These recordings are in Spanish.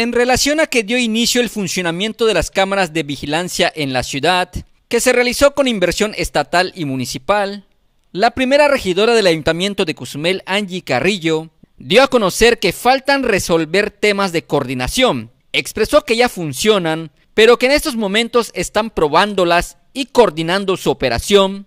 En relación a que dio inicio el funcionamiento de las cámaras de vigilancia en la ciudad, que se realizó con inversión estatal y municipal, la primera regidora del Ayuntamiento de Cozumel, Angie Carrillo, dio a conocer que faltan resolver temas de coordinación. Expresó que ya funcionan, pero que en estos momentos están probándolas y coordinando su operación.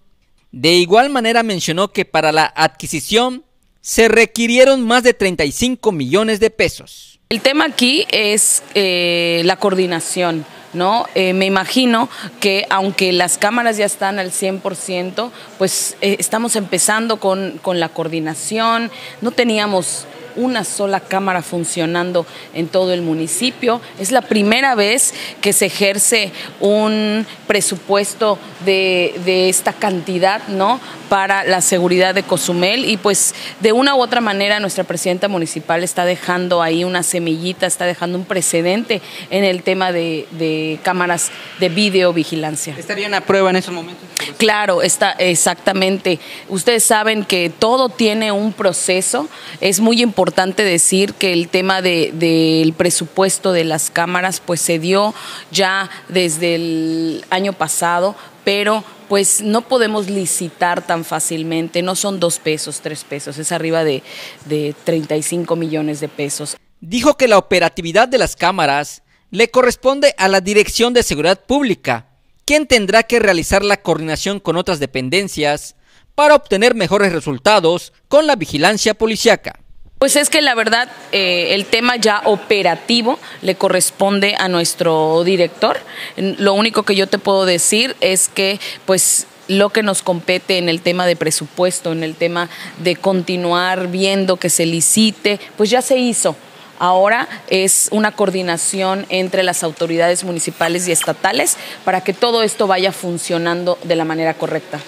De igual manera mencionó que para la adquisición se requirieron más de 35 millones de pesos. El tema aquí es eh, la coordinación. ¿no? Eh, me imagino que aunque las cámaras ya están al 100%, pues eh, estamos empezando con, con la coordinación, no teníamos una sola cámara funcionando en todo el municipio. Es la primera vez que se ejerce un presupuesto de, de, esta cantidad, ¿no? para la seguridad de Cozumel y pues de una u otra manera nuestra presidenta municipal está dejando ahí una semillita, está dejando un precedente en el tema de, de cámaras de videovigilancia. ¿Estarían a prueba en esos momentos? Claro, está exactamente. Ustedes saben que todo tiene un proceso. Es muy importante decir que el tema del de, presupuesto de las cámaras pues se dio ya desde el año pasado, pero pues no podemos licitar tan fácilmente, no son dos pesos, tres pesos, es arriba de, de 35 millones de pesos. Dijo que la operatividad de las cámaras le corresponde a la Dirección de Seguridad Pública, quien tendrá que realizar la coordinación con otras dependencias para obtener mejores resultados con la vigilancia policiaca. Pues es que la verdad eh, el tema ya operativo le corresponde a nuestro director. Lo único que yo te puedo decir es que pues lo que nos compete en el tema de presupuesto, en el tema de continuar viendo que se licite, pues ya se hizo. Ahora es una coordinación entre las autoridades municipales y estatales para que todo esto vaya funcionando de la manera correcta.